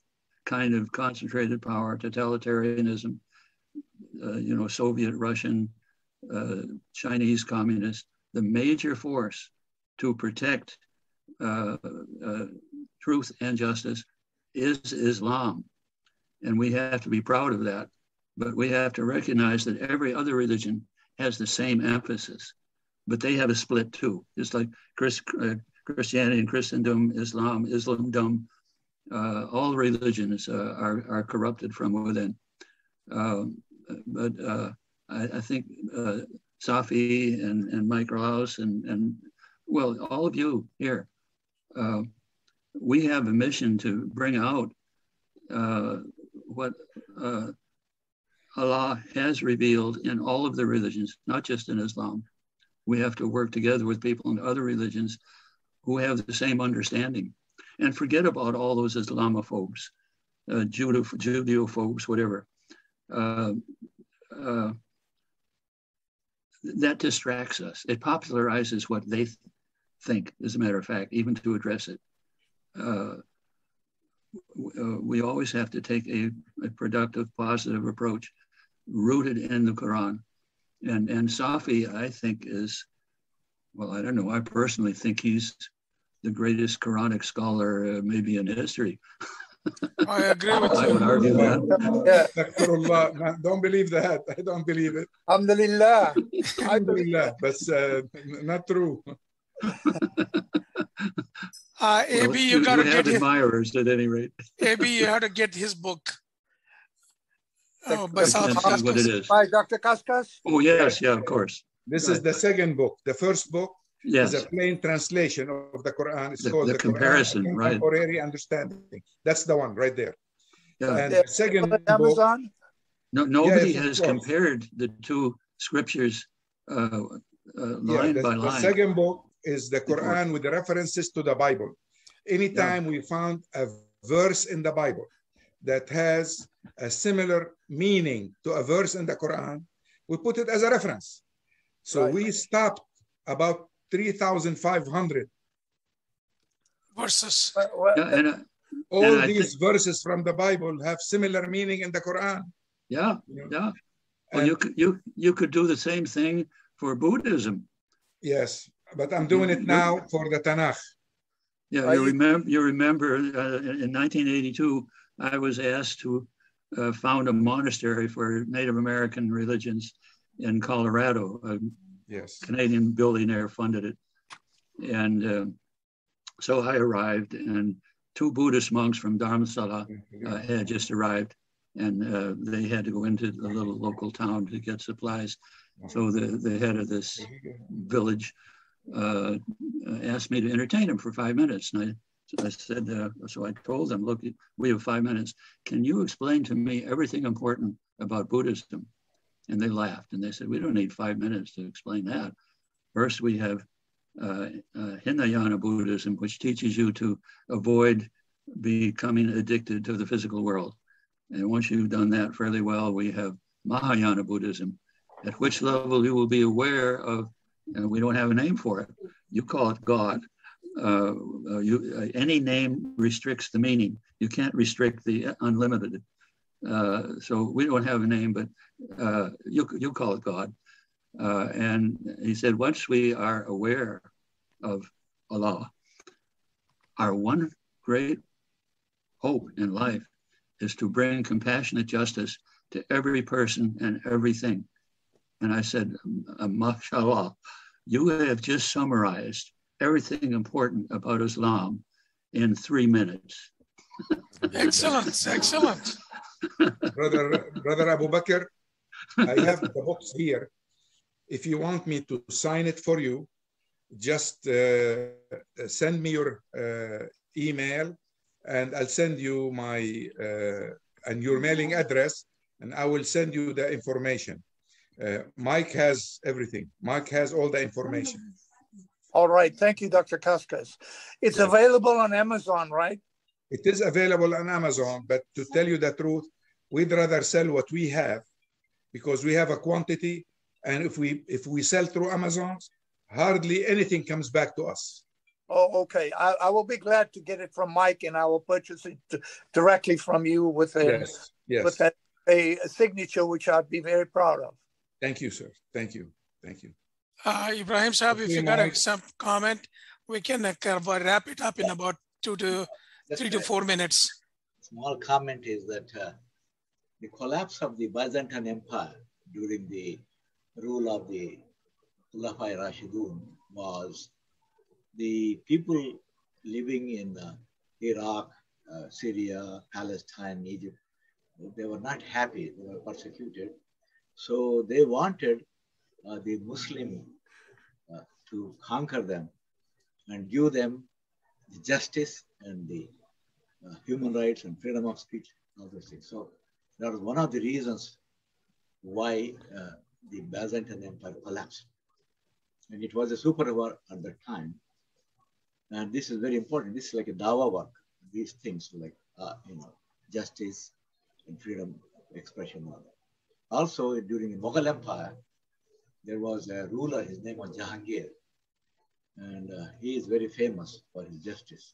kind of concentrated power, totalitarianism, uh, you know, Soviet, Russian, uh, Chinese communists, the major force to protect uh, uh, truth and justice is Islam. And we have to be proud of that. But we have to recognize that every other religion has the same emphasis, but they have a split too. It's like Chris, uh, Christianity and Christendom, Islam, Islamdom, uh, all religions uh, are, are corrupted from within. Um, but uh, I, I, think uh, Safi and, and Mike Ghouse and, and, well, all of you here, uh, we have a mission to bring out uh, what Allah has revealed in all of the religions, not just in Islam. We have to work together with people in other religions who have the same understanding and forget about all those Islamophobes, uh, Judeophobes, whatever. Uh, uh, that distracts us. It popularizes what they th think, as a matter of fact, even to address it. Uh, uh, we always have to take a, a productive, positive approach rooted in the Quran. And, and Safi, I think, is, well, I don't know, I personally think he's the greatest Quranic scholar, uh, maybe in history. I agree with you. I would argue that. Yeah. don't believe that. I don't believe it. Alhamdulillah. Alhamdulillah. But uh, not true. Uh, AB, well, you, you got to get get his, admirers at any rate. AB, you have to get his book. Oh, by I South what it is. By Dr. Kaskas? Oh, yes, yeah, of course. This is the second book. The first book Yes, is a plain translation of the Quran. It's The- called the the, comparison, Quran, right. Contemporary Understanding. That's the one right there. yeah. And Yeah, the second On book, Amazon? No, nobody yes, has compared the two scriptures uh, uh, yeah, line the, by the second book is the Quran with the references to the Bible. Anytime we found a verse in the Bible that has a similar meaning to a verse in the Quran, we put it as a reference. So Right. we stopped about 3,500. versus. Well, well, Yeah, and, uh, All And I these verses from the Bible have similar meaning in the Quran. yeah, you know. yeah. Well, And- you could you you could do the same thing for Buddhism. Yes, but I'm doing it You- now for the Tanakh. Yeah, Are you you- remember you remember uh, in 1982 I was asked to uh, found a monastery for Native American religions in Colorado. A Yes. Canadian billionaire funded it, and uh, so I arrived, and two Buddhist monks from Dharamsala uh, had just arrived, and uh, they had to go into the little local town to get supplies. So the, the head of this village uh, asked me to entertain him for five minutes. And I, I said, uh, so I told them, look, we have five minutes. Can you explain to me everything important about Buddhism? And they laughed and they said, we don't need five minutes to explain that. First, we have uh, uh, Hinayana Buddhism, which teaches you to avoid becoming addicted to the physical world. And once you've done that fairly well, we have Mahayana Buddhism, at which level you will be aware of, and we don't have a name for it, you call it God. Uh, uh, you, uh, any name restricts the meaning. You can't restrict the unlimited. Uh, so we don't have a name, but uh, you, you call it God. Uh, and he said, once we are aware of Allah, our one great hope in life is to bring compassionate justice to every person and everything. And I said, mashallah, you have just summarized everything important about Islam in three minutes. excellent, excellent. brother, brother Abu Bakr, I have the box here. If you want me to sign it for you, just uh, send me your uh, email and I'll send you my uh, and your mailing address and I will send you the information. Uh, Mike has everything. Mike has all the information. All right. Thank you, Dr. Kaskas. It's available on Amazon, right? It is available on Amazon, but to tell you the truth, we'd rather sell what we have because we have a quantity. And if we if we sell through Amazon, hardly anything comes back to us. Oh, okay. I, I will be glad to get it from Mike, and I will purchase it directly from you with a yes, yes. with a, a signature, which I'd be very proud of. Thank you, sir. Thank you. Thank you. Uh, Ibrahim Saab, if you got a, some comment, we can uh, wrap it up in about two to That's three to four minutes. Small comment is that uh, the collapse of the Byzantine Empire during the rule of the Khulafai Rashidun was the people living in uh, Iraq, uh, Syria, Palestine, Egypt, they were not happy, they were persecuted. So they wanted uh, the Muslim uh, to conquer them and give them the justice and the uh, human rights and freedom of speech, all those things. So that was one of the reasons why uh, the Byzantine Empire collapsed. And it was a super superpower at that time. And this is very important. This is like a dawa work. These things like, uh, you know, justice and freedom of expression. Also, during the Mughal Empire, there was a ruler, his name was Jahangir. And uh, he is very famous for his justice.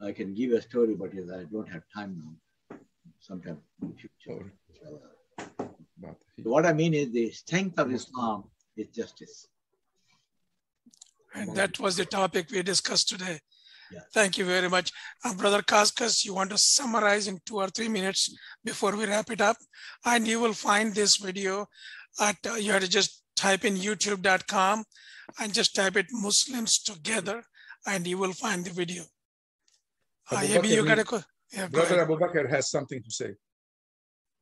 I can give a story, but I don't have time now. Sometime in the future. So what I mean is the strength of Islam is justice. And that was the topic we discussed today. Yeah. Thank you very much. Uh, Brother Kaskas, you want to summarize in two or three minutes before we wrap it up? And you will find this video at, uh, you have to just type in youtube.com and just type it Muslims together and you will find the video. Uh, maybe you got to yeah, Brother Abu Bakr has something to say.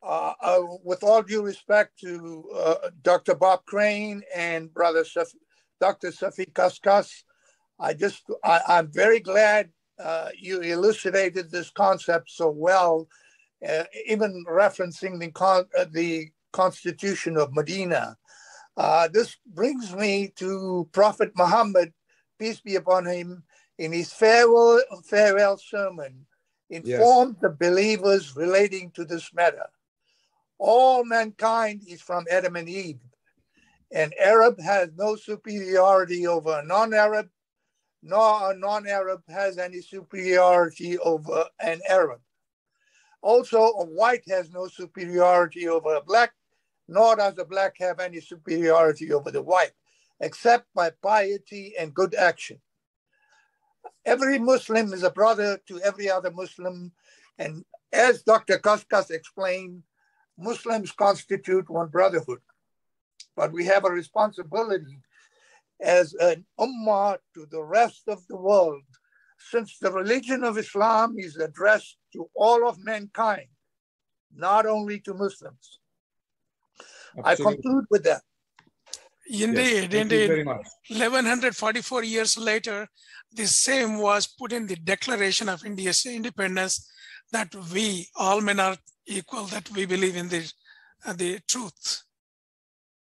Uh, uh, with all due respect to uh, Dr. Bob Crane and Brother Saf- Dr. Safi Kaskas, I just, I, am very glad uh, you elucidated this concept so well, uh, even referencing the, con- uh, the Constitution of Medina. Uh, this brings me to Prophet Muhammad, peace be upon him, in his farewell, farewell sermon, informed yes. the believers relating to this matter. All mankind is from Adam and Eve. An Arab has no superiority over a non Arab, nor a non Arab has any superiority over an Arab. Also, a white has no superiority over a black, nor does a black have any superiority over the white, except by piety and good action. Every Muslim is a brother to every other Muslim. And as Dr. Kaskas explained, Muslims constitute one brotherhood. But we have a responsibility as an ummah to the rest of the world, since the religion of Islam is addressed to all of mankind, not only to Muslims. Absolutely. I conclude with that. Indeed, yes, indeed. 1144 years later, the same was put in the Declaration of India's independence that we, all men are equal, that we believe in the, uh, the truth.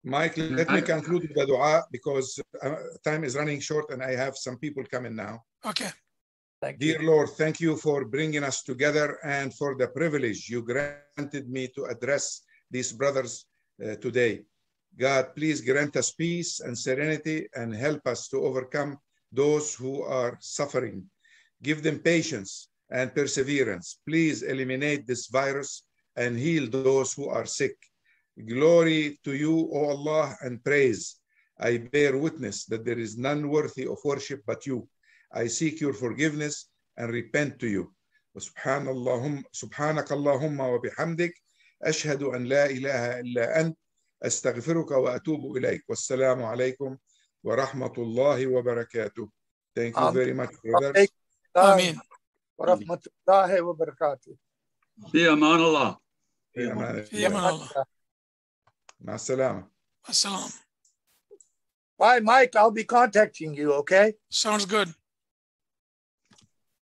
Mike, let me conclude with the dua because uh, time is running short and I have some people coming now. Okay. Thank Dear you. Lord, thank you for bringing us together and for the privilege you granted me to address these brothers uh, today. God, please grant us peace and serenity and help us to overcome those who are suffering. Give them patience and perseverance. Please eliminate this virus and heal those who are sick. Glory to you, O Allah, and praise. I bear witness that there is none worthy of worship but you. I seek your forgiveness and repent to you. وسبحان اللهم سبحانك اللهم وبحمدك أشهد أن لا إله إلا أنت أستغفرك وأتوب إليك والسلام عليكم ورحمة الله وبركاته. Thank you very much, brothers. آمين ورحمة الله وبركاته. في امان الله في أمان في أمان الله. Masalam. Masalam. Bye, Mike. I'll be contacting you, okay? Sounds good.